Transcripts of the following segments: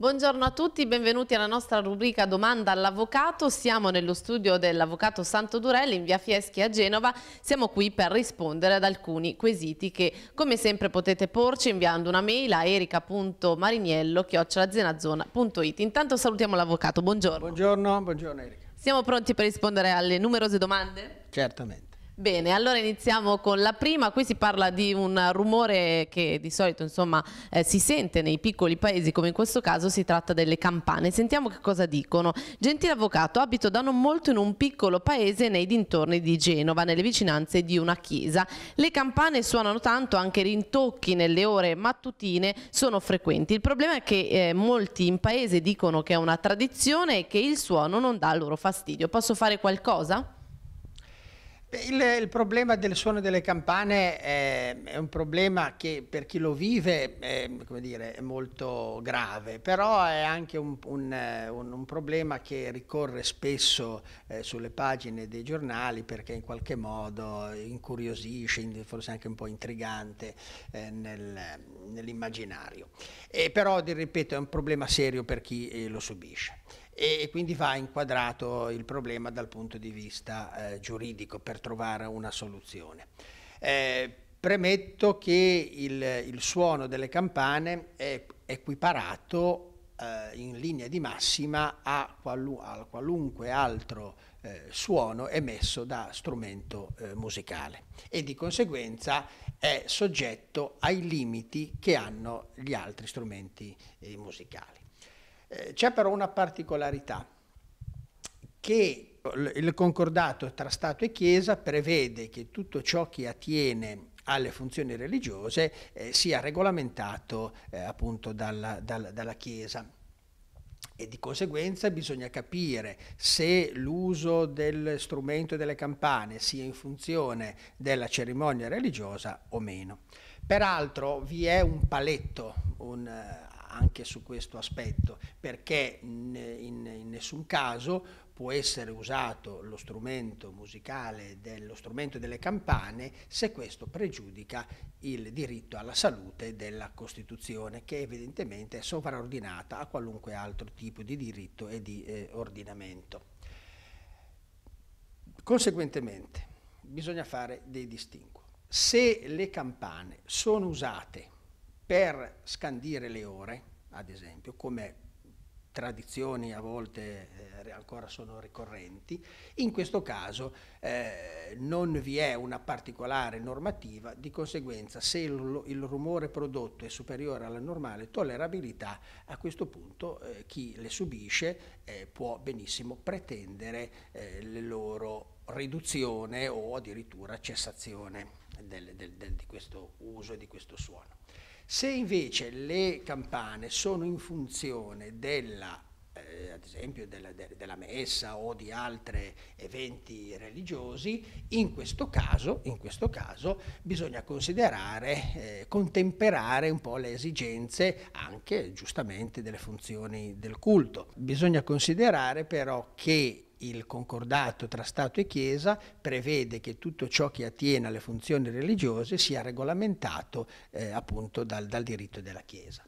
Buongiorno a tutti, benvenuti alla nostra rubrica Domanda all'Avvocato. Siamo nello studio dell'Avvocato Santo Durelli in via Fieschi a Genova. Siamo qui per rispondere ad alcuni quesiti che come sempre potete porci inviando una mail a erica.mariniello.it. Intanto salutiamo l'Avvocato, buongiorno. Buongiorno, buongiorno Erica. Siamo pronti per rispondere alle numerose domande? Certamente. Bene, allora iniziamo con la prima. Qui si parla di un rumore che di solito insomma, eh, si sente nei piccoli paesi, come in questo caso si tratta delle campane. Sentiamo che cosa dicono. Gentile avvocato, abito da non molto in un piccolo paese nei dintorni di Genova, nelle vicinanze di una chiesa. Le campane suonano tanto, anche rintocchi nelle ore mattutine sono frequenti. Il problema è che eh, molti in paese dicono che è una tradizione e che il suono non dà loro fastidio. Posso fare qualcosa? Il, il, problema del suono delle campane è, è, un problema che per chi lo vive è, dire, è molto grave, però è anche un, un, un, un problema che ricorre spesso eh, sulle pagine dei giornali perché in qualche modo incuriosisce, forse anche un po' intrigante eh, nel, nell'immaginario. però, ti ripeto, è un problema serio per chi eh, lo subisce e quindi va inquadrato il problema dal punto di vista eh, giuridico per trovare una soluzione. Eh, premetto che il, il, suono delle campane è equiparato eh, in linea di massima a, qualu a qualunque altro eh, suono emesso da strumento eh, musicale e di conseguenza è soggetto ai limiti che hanno gli altri strumenti eh, musicali. Eh, c'è però una particolarità che il concordato tra Stato e Chiesa prevede che tutto ciò che attiene alle funzioni religiose eh, sia regolamentato eh, appunto dalla, dalla, dalla Chiesa e di conseguenza bisogna capire se l'uso del strumento delle campane sia in funzione della cerimonia religiosa o meno. Peraltro vi è un paletto, un, anche su questo aspetto, perché in, in, nessun caso può essere usato lo strumento musicale dello strumento delle campane se questo pregiudica il diritto alla salute della Costituzione, che evidentemente è sovraordinata a qualunque altro tipo di diritto e di eh, ordinamento. Conseguentemente bisogna fare dei distinguo. Se le campane sono usate per scandire le ore, ad esempio, come tradizioni a volte eh, ancora sono ricorrenti, in questo caso eh, non vi è una particolare normativa, di conseguenza se il, il, rumore prodotto è superiore alla normale tollerabilità, a questo punto eh, chi le subisce eh, può benissimo pretendere eh, le loro riduzione o addirittura cessazione del, del, del, di questo uso e di questo suono. Se invece le campane sono in funzione della eh, ad esempio della, de, della, messa o di altri eventi religiosi, in questo caso, in questo caso bisogna considerare, eh, contemperare un po' le esigenze anche giustamente delle funzioni del culto. Bisogna considerare però che il concordato tra Stato e Chiesa prevede che tutto ciò che attiene alle funzioni religiose sia regolamentato eh, appunto dal, dal diritto della Chiesa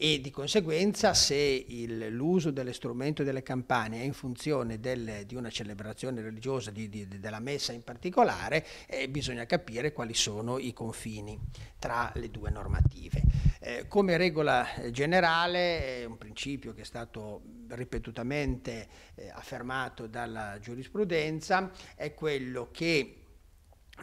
e di conseguenza se l'uso dello strumento delle campane è in funzione del, di una celebrazione religiosa, di, di, della messa in particolare, eh, bisogna capire quali sono i confini tra le due normative. Eh, come regola eh, generale, è un principio che è stato ripetutamente eh, affermato dalla giurisprudenza, è quello che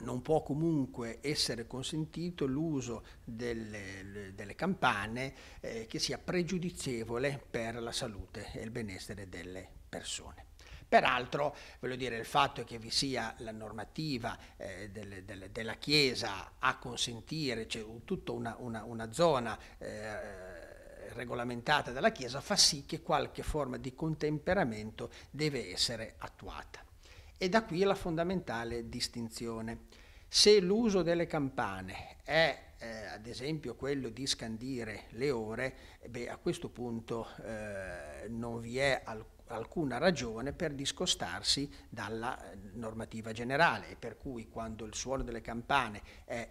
non può comunque essere consentito l'uso delle, delle, campane eh, che sia pregiudizievole per la salute e il benessere delle persone. Peraltro, voglio dire, il fatto che vi sia la normativa eh, delle, delle, della Chiesa a consentire, cioè, tutta una, una, una zona eh, regolamentata dalla Chiesa, fa sì che qualche forma di contemperamento deve essere attuata. E da qui la fondamentale distinzione. Se l'uso delle campane è eh, ad esempio quello di scandire le ore, beh, a questo punto eh, non vi è alc alcuna ragione per discostarsi dalla normativa generale, per cui quando il suono delle campane è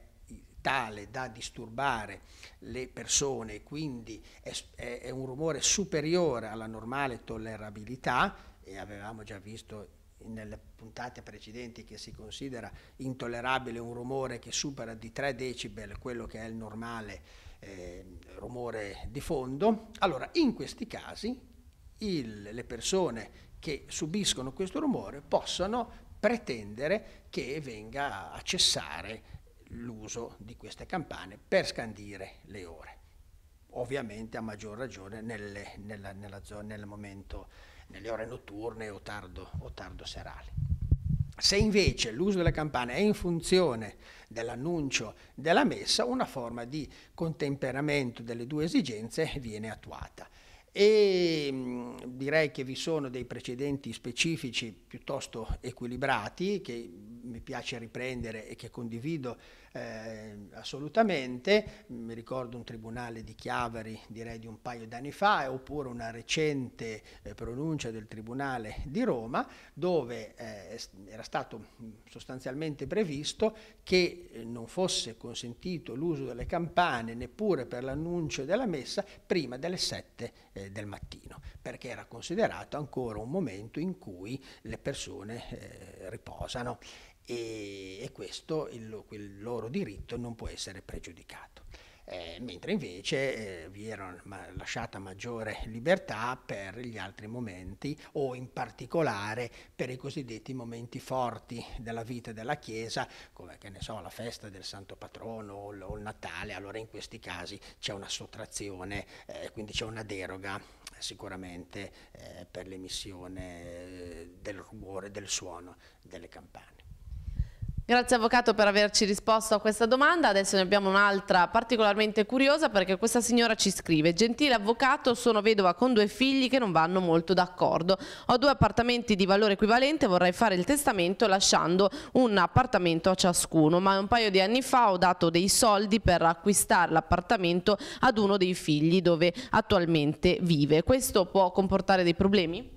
tale da disturbare le persone, quindi è, è, è un rumore superiore alla normale tollerabilità e avevamo già visto nelle puntate precedenti che si considera intollerabile un rumore che supera di 3 decibel quello che è il normale eh, rumore di fondo, allora in questi casi il, le persone che subiscono questo rumore possono pretendere che venga a cessare l'uso di queste campane per scandire le ore. Ovviamente a maggior ragione nelle, nella, nella zona, nel momento, nelle ore notturne o tardo, o tardo serali. Se invece l'uso delle campane è in funzione dell'annuncio della messa, una forma di contemperamento delle due esigenze viene attuata e mh, direi che vi sono dei precedenti specifici piuttosto equilibrati che mi piace riprendere e che condivido eh, assolutamente. Mi ricordo un tribunale di Chiavari, direi di un paio d'anni fa, oppure una recente eh, pronuncia del Tribunale di Roma, dove eh, era stato sostanzialmente previsto che eh, non fosse consentito l'uso delle campane neppure per l'annuncio della messa prima delle 7 eh, del mattino, perché era considerato ancora un momento in cui le persone eh, riposano e, e questo, il, il, loro diritto non può essere pregiudicato. Eh, mentre invece eh, vi era ma, lasciata maggiore libertà per gli altri momenti o in particolare per i cosiddetti momenti forti della vita della Chiesa, come che ne so, la festa del Santo Patrono o o il Natale, allora in questi casi c'è una sottrazione, eh, quindi c'è una deroga sicuramente eh, per l'emissione eh, del rumore, del suono delle campane. Grazie Avvocato per averci risposto a questa domanda. Adesso ne abbiamo un'altra particolarmente curiosa perché questa signora ci scrive Gentile Avvocato, sono vedova con due figli che non vanno molto d'accordo. Ho due appartamenti di valore equivalente, vorrei fare il testamento lasciando un appartamento a ciascuno, ma un paio di anni fa ho dato dei soldi per acquistare l'appartamento ad uno dei figli dove attualmente vive. Questo può comportare dei problemi?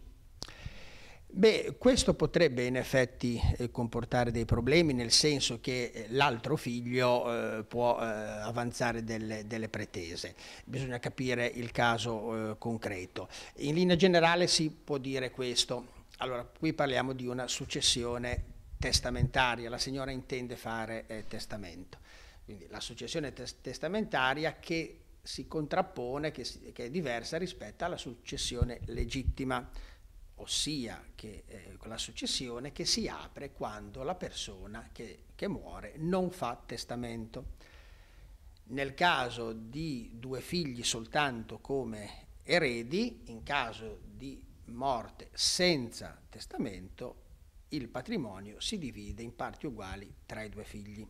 Beh, questo potrebbe in effetti eh, comportare dei problemi nel senso che eh, l'altro figlio eh, può eh, avanzare delle, delle, pretese, bisogna capire il caso eh, concreto. In linea generale si può dire questo, allora qui parliamo di una successione testamentaria, la signora intende fare eh, testamento, quindi la successione tes testamentaria che si contrappone, che, si, che è diversa rispetto alla successione legittima ossia che, eh, la successione che si apre quando la persona che, che muore non fa testamento. Nel caso di due figli soltanto come eredi, in caso di morte senza testamento, il patrimonio si divide in parti uguali tra i due figli.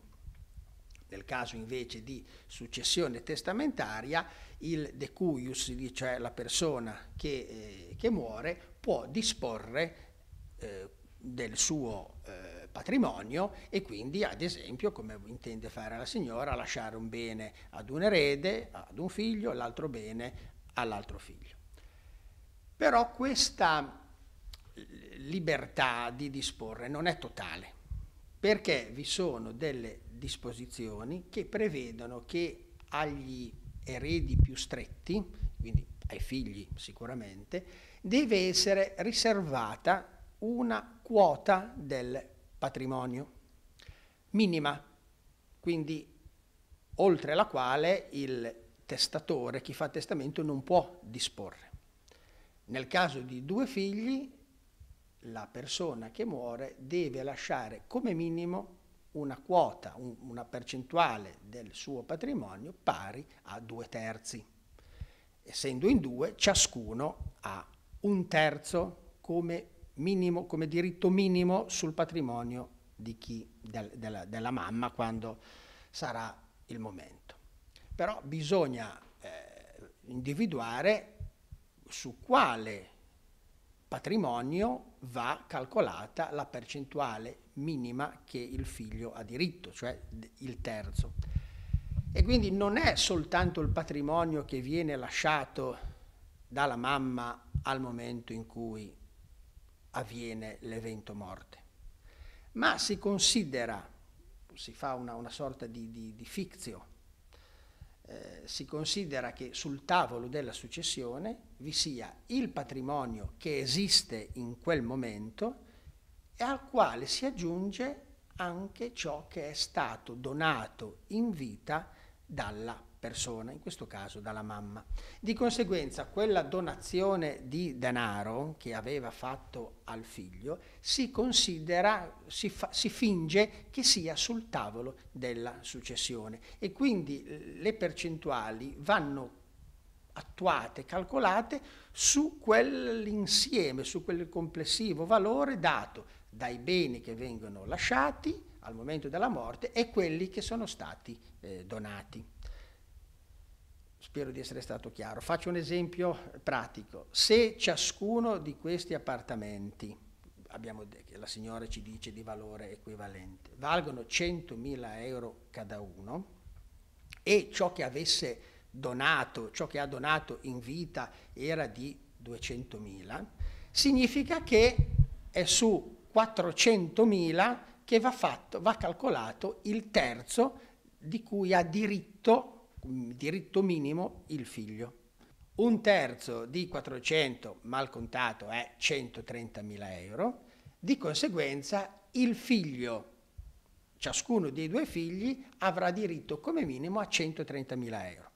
Nel caso invece di successione testamentaria, il decuius, cioè la persona che, eh, che muore, può disporre eh, del suo eh, patrimonio e quindi, ad esempio, come intende fare la signora, lasciare un bene ad un erede, ad un figlio, l'altro bene all'altro figlio. Però questa libertà di disporre non è totale, perché vi sono delle disposizioni che prevedono che agli eredi più stretti, quindi ai figli sicuramente, deve essere riservata una quota del patrimonio minima, quindi oltre la quale il testatore, chi fa testamento, non può disporre. Nel caso di due figli, la persona che muore deve lasciare come minimo una quota, un, una percentuale del suo patrimonio pari a due terzi. Essendo in due, ciascuno ha un terzo come, minimo, come diritto minimo sul patrimonio chi, del, della, della, mamma quando sarà il momento. Però bisogna eh, individuare su quale patrimonio va calcolata la percentuale minima che il figlio ha diritto, cioè il terzo. E quindi non è soltanto il patrimonio che viene lasciato dalla mamma al momento in cui avviene l'evento morte, ma si considera si fa una, una sorta di, di, di fizio. Eh, si considera che sul tavolo della successione vi sia il patrimonio che esiste in quel momento e al quale si aggiunge anche ciò che è stato donato in vita dalla persona, in questo caso dalla mamma. Di conseguenza quella donazione di denaro che aveva fatto al figlio si considera, si, fa, si finge che sia sul tavolo della successione e quindi le percentuali vanno attuate, calcolate su quell'insieme, su quel complessivo valore dato dai beni che vengono lasciati al momento della morte e quelli che sono stati eh, donati. Spero di essere stato chiaro. Faccio un esempio pratico. Se ciascuno di questi appartamenti, abbiamo, la signora ci dice di valore equivalente, valgono 100.000 euro cada uno e ciò che avesse donato, ciò che ha donato in vita era di 200.000, significa che è su 400.000 che va, fatto, va calcolato il terzo di cui ha diritto, diritto minimo il figlio. Un terzo di 400 mal contato è 130.000 euro, di conseguenza il figlio, ciascuno dei due figli, avrà diritto come minimo a 130.000 euro.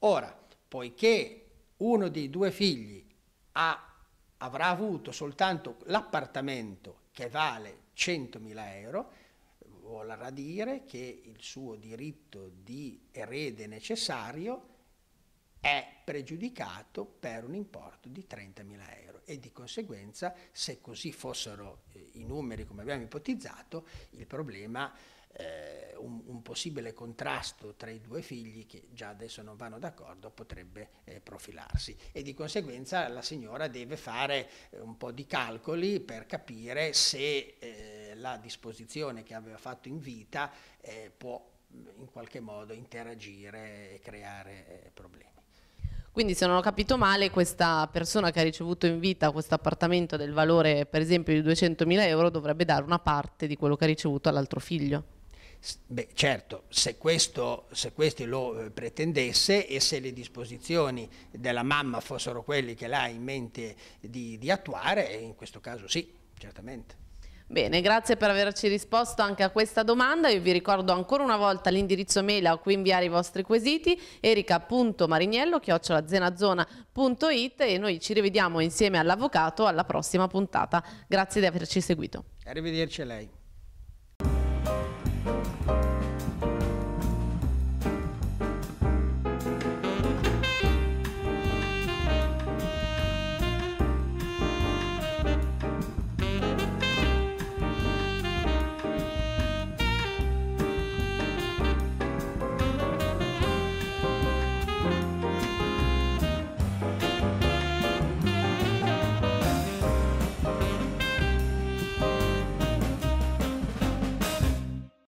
Ora, poiché uno dei due figli ha, avrà avuto soltanto l'appartamento che vale 100.000 euro, vorrà dire che il suo diritto di erede necessario è pregiudicato per un importo di 30.000 euro e di conseguenza se così fossero eh, i numeri come abbiamo ipotizzato il problema eh, un, un, possibile contrasto tra i due figli che già adesso non vanno d'accordo potrebbe eh, profilarsi. E di conseguenza la signora deve fare eh, un po' di calcoli per capire se eh, la disposizione che aveva fatto in vita eh, può in qualche modo interagire e creare eh, problemi. Quindi se non ho capito male questa persona che ha ricevuto in vita questo appartamento del valore per esempio di 200.000 euro dovrebbe dare una parte di quello che ha ricevuto all'altro figlio. Beh, certo, se questo, se questo lo eh, pretendesse e se le disposizioni della mamma fossero quelle che l'ha in mente di, di attuare, in questo caso sì, certamente. Bene, grazie per averci risposto anche a questa domanda. Io vi ricordo ancora una volta l'indirizzo mail a cui inviare i vostri quesiti, erica.marignello.it e noi ci rivediamo insieme all'avvocato alla prossima puntata. Grazie di averci seguito. Arrivederci a lei.